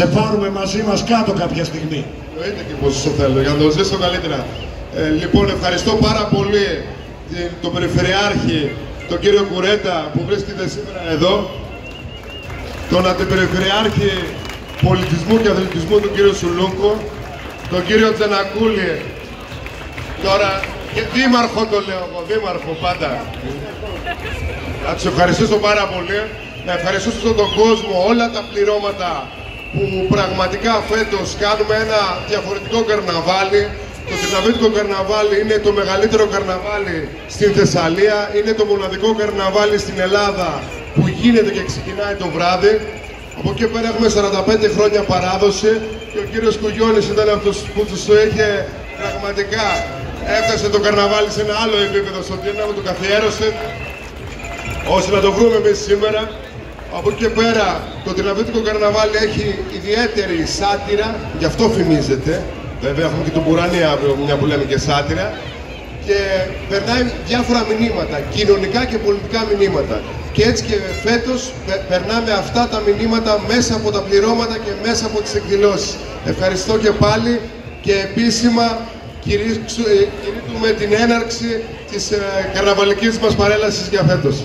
Σε πάρουμε μαζί μας κάτω κάποια στιγμή. Εννοείται και πόσο το θέλω, για να το ζήσω καλύτερα. Ε, λοιπόν, ευχαριστώ πάρα πολύ την- τον Περιφερειάρχη, τον κύριο Κουρέτα που βρίσκεται σήμερα εδώ, τον Αντιπεριφερειάρχη Πολιτισμού και Αθλητισμού, τον κύριο Σουλούκο, τον κύριο Τζανακούλη, τώρα και δήμαρχο το λέω εγώ, δήμαρχο πάντα. Να τους ευχαριστήσω πάρα πολύ. Να ευχαριστήσω τον κόσμο, όλα τα πληρώματα που πραγματικά φέτος κάνουμε ένα διαφορετικό καρναβάλι. Το Τριναβίτικο καρναβάλι είναι το μεγαλύτερο καρναβάλι στην Θεσσαλία. Είναι το μοναδικό καρναβάλι στην Ελλάδα που γίνεται και ξεκινάει το βράδυ. Από εκεί πέρα έχουμε 45 χρόνια παράδοση και ο κύριος Κουγιώνης ήταν αυτός που τους το είχε πραγματικά έφτασε το καρναβάλι σε ένα άλλο επίπεδο στο Δύναμο, το καθιέρωσε ώστε να το βρούμε εμείς σήμερα. Από εκεί και πέρα το Τριναβίτικο Καρναβάλι έχει ιδιαίτερη σάτυρα, γι' αυτό φημίζεται. Βέβαια έχουμε και τον Μπουρανί αύριο, μια που λέμε και σάτυρα. Και περνάει διάφορα μηνύματα, κοινωνικά και πολιτικά μηνύματα. Και έτσι και φέτος πε- περνάμε αυτά τα μηνύματα μέσα από τα πληρώματα και μέσα από τις εκδηλώσεις. Ευχαριστώ και πάλι και επίσημα κηρύξου- ε, κηρύττουμε την έναρξη της ε, καρναβαλικής μας παρέλασης για φέτος.